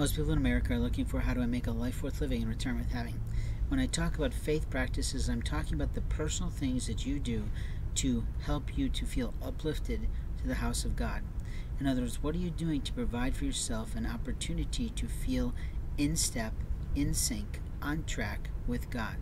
Most people in America are looking for how do I make a life worth living and return with having. When I talk about faith practices, I'm talking about the personal things that you do to help you to feel uplifted to the house of God. In other words, what are you doing to provide for yourself an opportunity to feel in step, in sync, on track with God?